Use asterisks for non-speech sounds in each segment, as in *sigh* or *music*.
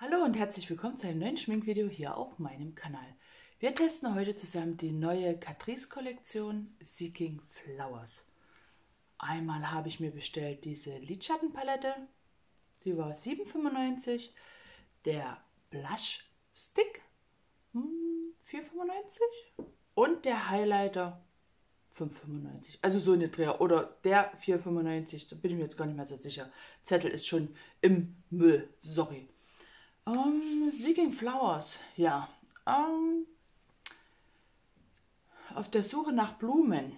Hallo und herzlich willkommen zu einem neuen Schminkvideo hier auf meinem Kanal. Wir testen heute zusammen die neue Catrice Kollektion Seeking Flowers. Einmal habe ich mir bestellt diese Lidschattenpalette, die war 7,95. Der Blush Stick 4,95 hm, und der Highlighter 5,95. Also so eine Dreher oder der 4,95, da bin ich mir jetzt gar nicht mehr so sicher. Zettel ist schon im Müll, sorry. Um, ähm, Seeking Flowers, ja. Um, ähm, auf der Suche nach Blumen.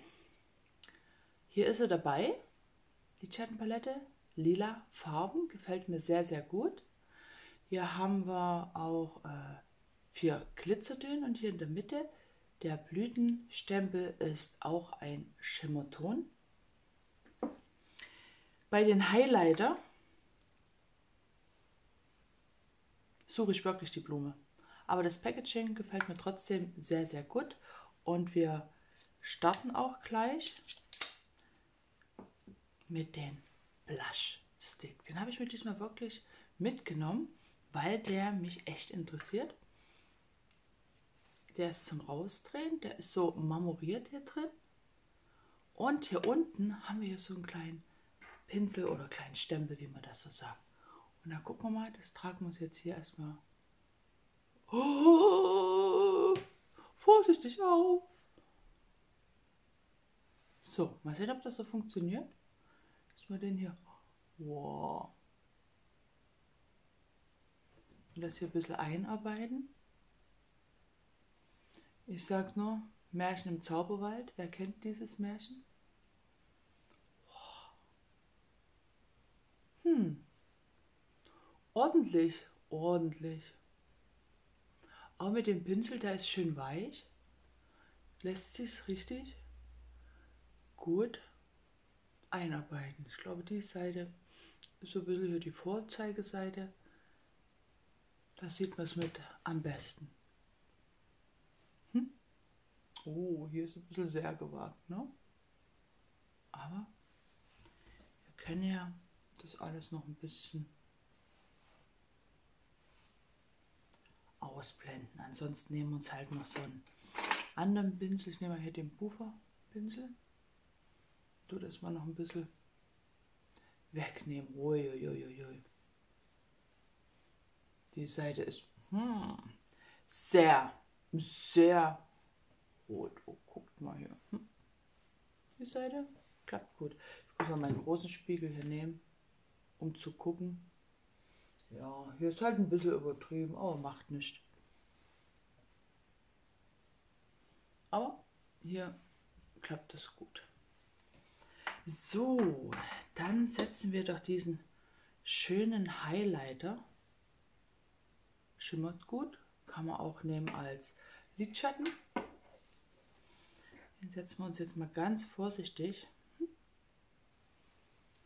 Hier ist er dabei. Die Schattenpalette, lila Farben, gefällt mir sehr, sehr gut. Hier haben wir auch äh, vier Glitzerdünen und hier in der Mitte der Blütenstempel ist auch ein Schimmerton. Bei den Highlighter suche ich wirklich die Blume. Aber das Packaging gefällt mir trotzdem sehr, sehr gut. Und wir starten auch gleich mit dem Blush Stick. Den habe ich mir diesmal wirklich mitgenommen, weil der mich echt interessiert. Der ist zum Rausdrehen, der ist so marmoriert hier drin. Und hier unten haben wir hier so einen kleinen Pinsel oder kleinen Stempel, wie man das so sagt. Und dann gucken wir mal, das tragen wir uns jetzt hier erstmal. Oh, vorsichtig auf. So, mal sehen, ob das so funktioniert. Dass wir den hier. Wow. Und das hier ein bisschen einarbeiten. Ich sag nur, Märchen im Zauberwald. Wer kennt dieses Märchen? Hm ordentlich, ordentlich. Auch mit dem Pinsel, der ist schön weich. Lässt sich richtig gut einarbeiten. Ich glaube, die Seite ist so ein bisschen hier die Vorzeigeseite. Da sieht man es mit am besten. Hm? Oh, hier ist ein bisschen sehr gewagt, ne? Aber wir können ja das alles noch ein bisschen ausblenden. Ansonsten nehmen wir uns halt noch so einen anderen Pinsel. Ich nehme mal hier den Pufferpinsel. Du das mal noch ein bisschen wegnehmen. Uiuiuiui. Die Seite ist hm, sehr, sehr rot. Oh, guckt mal hier. Hm. Die Seite klappt gut. Ich muss mal meinen großen Spiegel hier nehmen, um zu gucken, ja, hier ist halt ein bisschen übertrieben, aber macht nichts. Aber hier klappt es gut. So, dann setzen wir doch diesen schönen Highlighter. Schimmert gut, kann man auch nehmen als Lidschatten. Den setzen wir uns jetzt mal ganz vorsichtig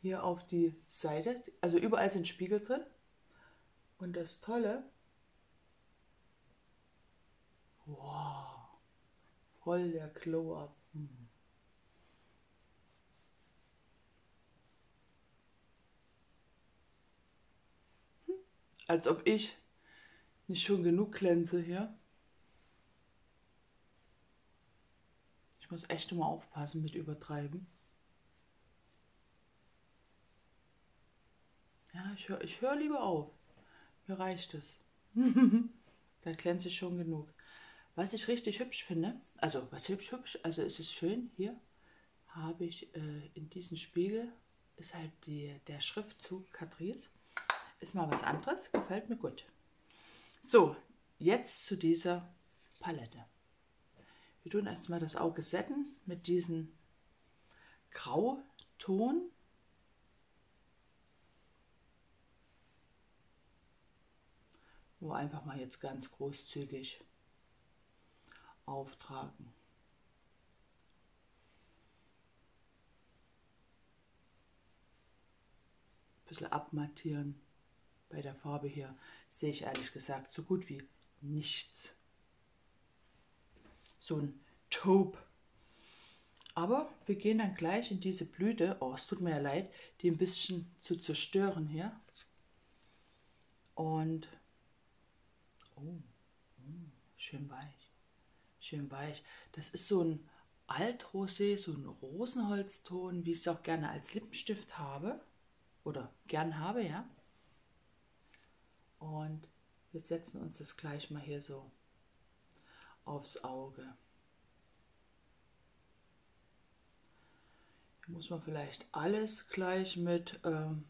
hier auf die Seite. Also überall sind Spiegel drin. Und das Tolle, wow, voll der Glow-Up. Hm. Als ob ich nicht schon genug glänze hier. Ich muss echt immer aufpassen mit übertreiben. Ja, ich höre ich hör lieber auf. Mir reicht es. *laughs* da glänze ich schon genug. Was ich richtig hübsch finde, also was hübsch hübsch, also es ist schön, hier habe ich äh, in diesem Spiegel, ist halt die, der Schriftzug Catrice. Ist mal was anderes, gefällt mir gut. So, jetzt zu dieser Palette. Wir tun erstmal das Auge setten mit diesem Grauton wo einfach mal jetzt ganz großzügig auftragen. Ein bisschen abmattieren. Bei der Farbe hier sehe ich ehrlich gesagt so gut wie nichts. So ein Taupe. Aber wir gehen dann gleich in diese Blüte, oh es tut mir ja leid, die ein bisschen zu zerstören hier. Und Oh, oh, schön weich. Schön weich. Das ist so ein Altrosé, so ein Rosenholzton, wie ich es auch gerne als Lippenstift habe. Oder gern habe, ja. Und wir setzen uns das gleich mal hier so aufs Auge. Hier muss man vielleicht alles gleich mit ähm,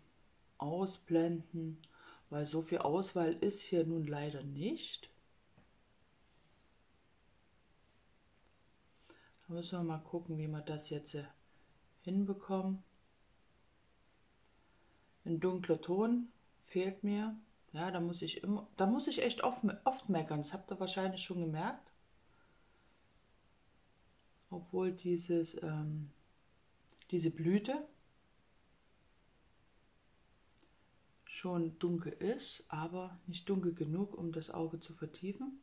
ausblenden, weil so viel Auswahl ist hier nun leider nicht. Da müssen wir mal gucken, wie wir das jetzt äh, hinbekommen. Ein dunkler Ton fehlt mir. Ja, da muss ich immer, da muss ich echt oft, oft meckern. Das habt ihr wahrscheinlich schon gemerkt. Obwohl dieses, ähm, diese Blüte schon dunkel ist, aber nicht dunkel genug, um das Auge zu vertiefen.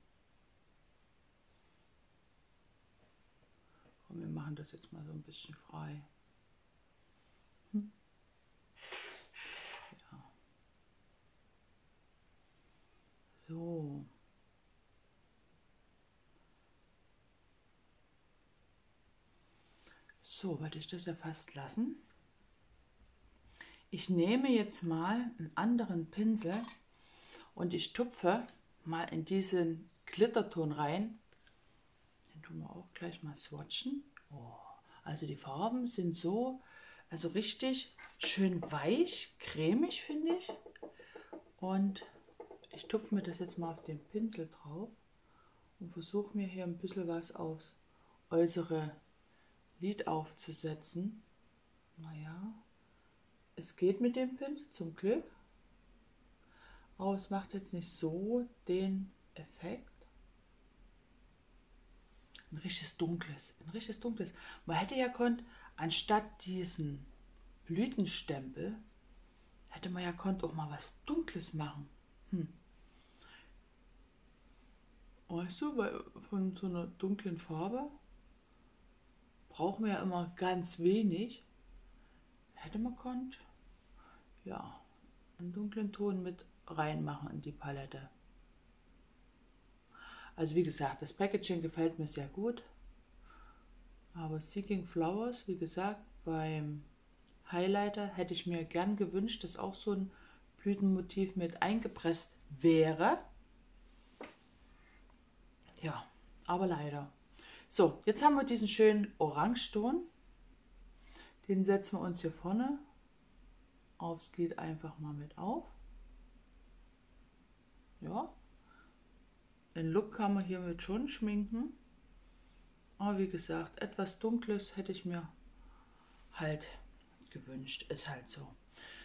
Und wir machen das jetzt mal so ein bisschen frei. Hm. Ja. So. So, werde ich das erfasst lassen. Ich nehme jetzt mal einen anderen Pinsel und ich tupfe mal in diesen Glitterton rein. Den tun wir auch gleich mal swatchen. Oh, also die Farben sind so, also richtig schön weich, cremig finde ich. Und ich tupfe mir das jetzt mal auf den Pinsel drauf und versuche mir hier ein bisschen was aufs äußere Lid aufzusetzen. Naja, es geht mit dem Pinsel zum Glück, aber es macht jetzt nicht so den Effekt. Ein richtiges dunkles, ein richtiges dunkles. Man hätte ja konnt, anstatt diesen Blütenstempel, hätte man ja konnt auch mal was Dunkles machen. Hm. Weißt du, von so einer dunklen Farbe brauchen wir ja immer ganz wenig. Hätte man konnt ja, einen dunklen Ton mit reinmachen in die Palette. Also wie gesagt, das Packaging gefällt mir sehr gut. Aber Seeking Flowers, wie gesagt, beim Highlighter hätte ich mir gern gewünscht, dass auch so ein Blütenmotiv mit eingepresst wäre. Ja, aber leider. So, jetzt haben wir diesen schönen Orangeton. Den setzen wir uns hier vorne aufs Lid einfach mal mit auf. Ja, den Look kann man hiermit schon schminken. Aber wie gesagt, etwas Dunkles hätte ich mir halt gewünscht. Ist halt so.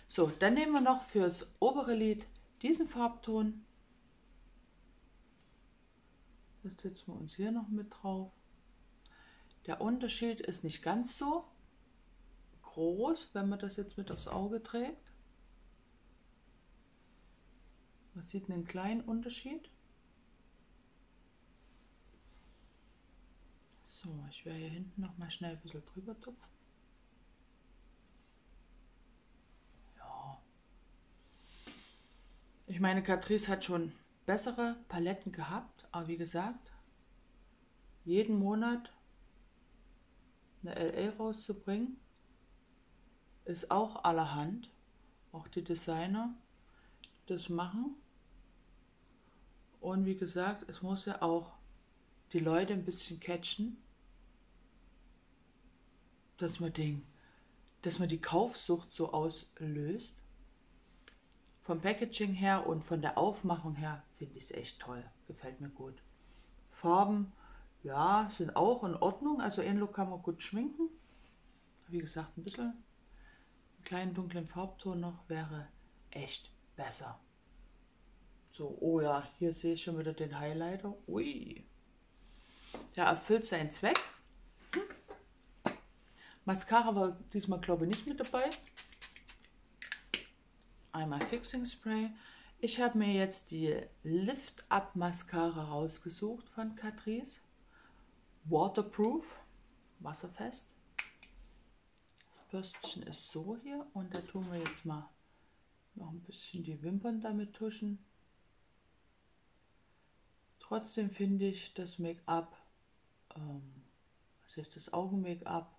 So, dann nehmen wir noch fürs obere Lid diesen Farbton. Das setzen wir uns hier noch mit drauf. Der Unterschied ist nicht ganz so groß, wenn man das jetzt mit aufs Auge trägt. Man sieht einen kleinen Unterschied. So, ich werde hier hinten noch mal schnell ein bisschen drüber tupfen. Ja. Ich meine, Catrice hat schon bessere Paletten gehabt, aber wie gesagt, jeden Monat eine LA rauszubringen, ist auch allerhand. Auch die Designer, die das machen. Und wie gesagt, es muss ja auch die Leute ein bisschen catchen, dass man, den, dass man die Kaufsucht so auslöst. Vom Packaging her und von der Aufmachung her finde ich es echt toll. Gefällt mir gut. Farben, ja, sind auch in Ordnung. Also Look kann man gut schminken. Wie gesagt, ein bisschen kleinen dunklen Farbton noch wäre echt besser. So, oh ja, hier sehe ich schon wieder den Highlighter. Ui. Der erfüllt seinen Zweck. Hm. Mascara war diesmal, glaube ich, nicht mit dabei. Einmal Fixing Spray. Ich habe mir jetzt die Lift Up Mascara rausgesucht von Catrice. Waterproof, wasserfest. Bürstchen ist so hier und da tun wir jetzt mal noch ein bisschen die Wimpern damit tuschen. Trotzdem finde ich das Make-up, ähm, was ist das Augen-Make-up,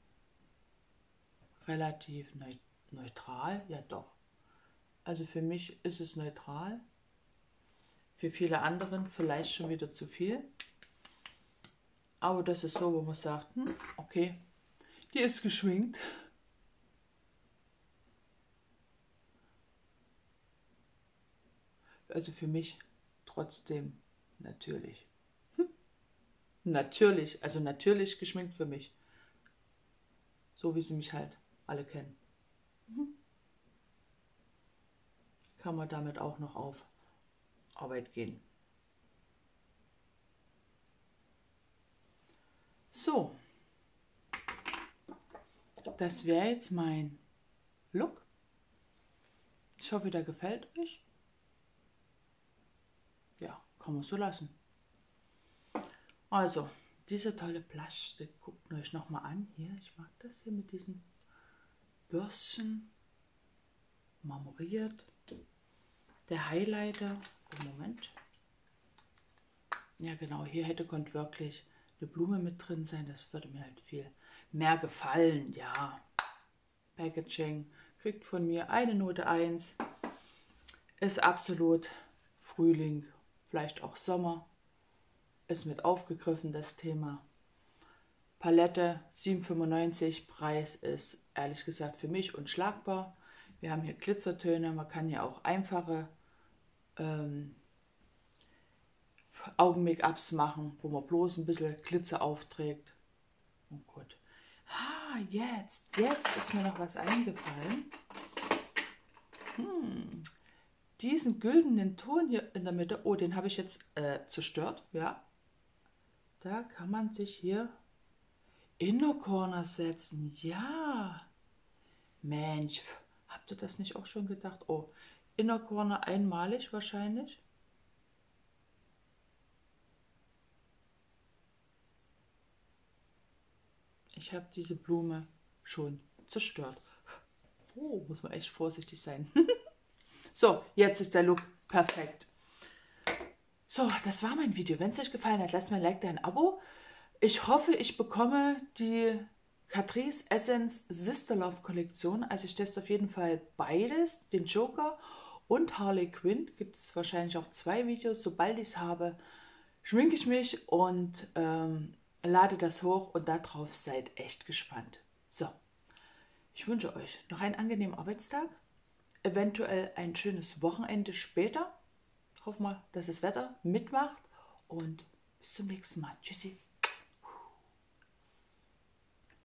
relativ neutral. Ja doch. Also für mich ist es neutral. Für viele anderen vielleicht schon wieder zu viel. Aber das ist so, wo man sagt, hm, okay, die ist geschminkt. Also für mich trotzdem natürlich. Hm. Natürlich, also natürlich geschminkt für mich. So wie sie mich halt alle kennen. Mhm. Kann man damit auch noch auf Arbeit gehen. So, das wäre jetzt mein Look. Ich hoffe, der gefällt euch. Kann man so lassen. Also, diese tolle Plastik, guckt euch nochmal an. Hier, ich mag das hier mit diesen Bürstchen. Marmoriert. Der Highlighter. Oh, Moment. Ja, genau, hier hätte konnte wirklich eine Blume mit drin sein. Das würde mir halt viel mehr gefallen. Ja, Packaging kriegt von mir eine Note 1. Ist absolut Frühling, vielleicht auch Sommer. Ist mit aufgegriffen das Thema. Palette 7,95. Preis ist ehrlich gesagt für mich unschlagbar. Wir haben hier Glitzertöne. Man kann ja auch einfache ähm, Augen-Make-ups machen, wo man bloß ein bisschen Glitzer aufträgt. Oh Gott. Ah, jetzt, jetzt ist mir noch was eingefallen. Hm. Diesen güldenen Ton hier in der Mitte, oh, den habe ich jetzt äh, zerstört, ja. Da kann man sich hier Inner Corner setzen, ja. Mensch, habt ihr das nicht auch schon gedacht? Oh, Inner Corner einmalig wahrscheinlich. Ich habe diese Blume schon zerstört. Oh, muss man echt vorsichtig sein. *laughs* so, jetzt ist der Look perfekt. So, das war mein Video. Wenn es euch gefallen hat, lasst mir ein Like, ein Abo. Ich hoffe, ich bekomme die Catrice Essence Sister Love Kollektion. Also ich teste auf jeden Fall beides, den Joker und Harley Quinn. Gibt es wahrscheinlich auch zwei Videos. Sobald ich es habe, schminke ich mich und ähm, lade das hoch und darauf seid echt gespannt. So, ich wünsche euch noch einen angenehmen Arbeitstag, eventuell ein schönes Wochenende später. Hoffen wir, dass das Wetter mitmacht und bis zum nächsten Mal. Tschüssi.